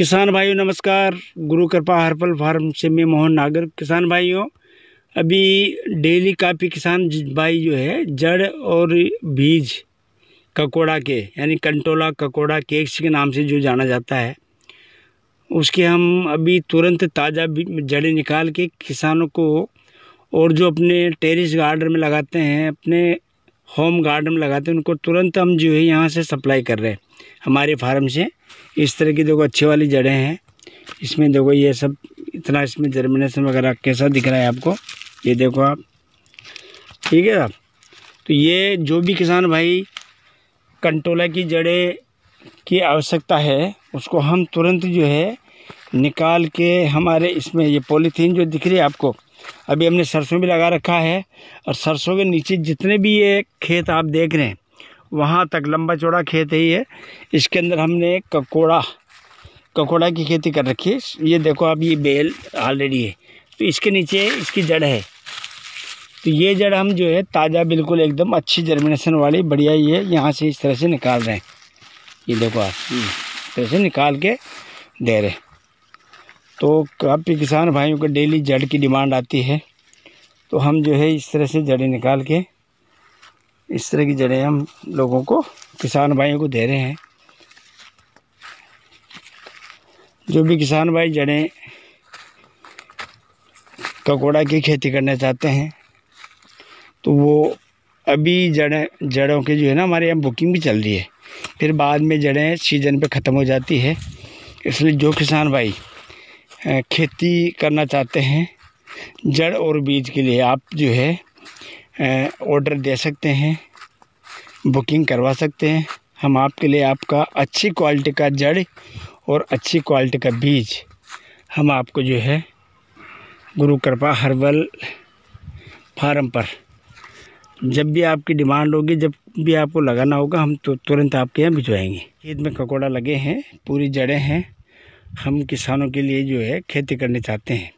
किसान भाइयों, नमस्कार। गुरु कृपा हरपल फार्म से मैं मोहन नागर। किसान भाइयों, अभी डेली काफ़ी किसान भाई जो है, जड़ और बीज ककोड़ा के, यानी कंटोला ककोड़ा केक्स के नाम से जो जाना जाता है, उसके हम अभी तुरंत ताज़ा जड़ें निकाल के किसानों को और जो अपने टेरिस गार्डन में लगाते हैं, अपने होम गार्डन में लगाते हैं, उनको तुरंत हम जो है यहाँ से सप्लाई कर रहे हैं। हमारे फार्म से। इस तरह की देखो अच्छी वाली जड़ें हैं। इसमें देखो ये सब, इतना इसमें जर्मिनेशन वगैरह कैसा दिख रहा है आपको? ये देखो आप। ठीक है साहब तो ये जो भी किसान भाई कंटोला की जड़ें की आवश्यकता है, उसको हम तुरंत जो है निकाल के हमारे इसमें ये पॉलीथीन जो दिख रही है आपको, अभी हमने सरसों भी लगा रखा है। और सरसों के नीचे जितने भी ये खेत आप देख रहे हैं वहाँ तक लंबा चौड़ा खेत ही है इसके अंदर हमने ककोड़ा ककोड़ा की खेती कर रखी है। ये देखो अब ये बेल ऑलरेडी है। तो इसके नीचे इसकी जड़ है। तो ये जड़ हम जो है ताज़ा बिल्कुल एकदम अच्छी जर्मिनेशन वाली बढ़िया ये यहाँ से इस तरह से निकाल रहे हैं। ये देखो आप इस तरह से निकाल के दे रहे तो काफ़ी किसान भाइयों को डेली जड़ की डिमांड आती है। तो हम जो है इस तरह से जड़ें निकाल के इस तरह की जड़ें हम लोगों को, किसान भाइयों को दे रहे हैं। जो भी किसान भाई जड़ें ककोड़ा की खेती करना चाहते हैं तो वो अभी जड़ें, जड़ों की जो है ना हमारे यहाँ बुकिंग भी चल रही है। फिर बाद में जड़ें सीज़न पे ख़त्म हो जाती है। इसलिए जो किसान भाई खेती करना चाहते हैं, जड़ और बीज के लिए आप जो है ऑर्डर दे सकते हैं बुकिंग करवा सकते हैं। हम आपके लिए आपका अच्छी क्वालिटी का जड़ और अच्छी क्वालिटी का बीज, हम आपको जो है, गुरु कृपा हर्बल फार्म पर, जब भी आपकी डिमांड होगी, जब भी आपको लगाना होगा, हम तो तुरंत आपके यहाँ भिजवाएँगे। खेत में ककोड़ा लगे हैं, पूरी जड़ें हैं, हम किसानों के लिए जो है खेती करने चाहते हैं।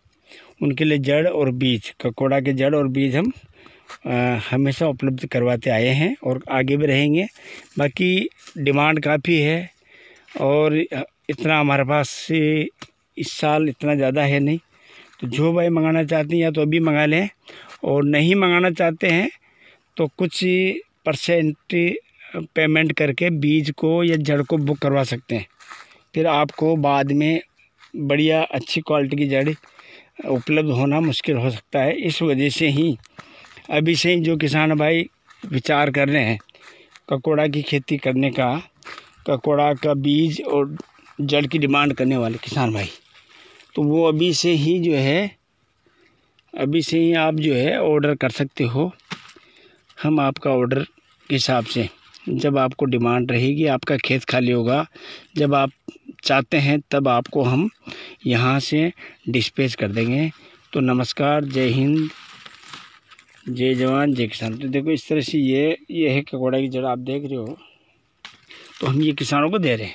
उनके लिए जड़ और बीज, ककोड़ा के जड़ और बीज हम हमेशा उपलब्ध करवाते आए हैं और आगे भी रहेंगे। बाकी डिमांड काफ़ी है और इतना हमारे पास इस साल इतना ज़्यादा है नहीं। तो जो भाई मंगाना चाहते हैं या तो अभी मंगा लें और नहीं मंगाना चाहते हैं तो कुछ परसेंट पेमेंट करके बीज को या जड़ को बुक करवा सकते हैं। फिर आपको बाद में बढ़िया अच्छी क्वालिटी की जड़ उपलब्ध होना मुश्किल हो सकता है। इस वजह से ही अभी से जो किसान भाई विचार कर रहे हैं, ककोड़ा की खेती करने का, ककोड़ा का बीज और जड़ की डिमांड करने वाले किसान भाई। तो वो अभी से ही जो है, अभी से ही आप जो है ऑर्डर कर सकते हो। हम आपका ऑर्डर के हिसाब से, जब आपको डिमांड रहेगी, आपका खेत खाली होगा, जब आप चाहते हैं, तब आपको हम यहाँ से डिस्पैच कर देंगे। तो नमस्कार, जय हिंद। जय जवान, जय किसान। तो देखो, इस तरह से ये ये है ककोड़ा की जड़, आप देख रहे हो। तो हम ये किसानों को दे रहे हैं।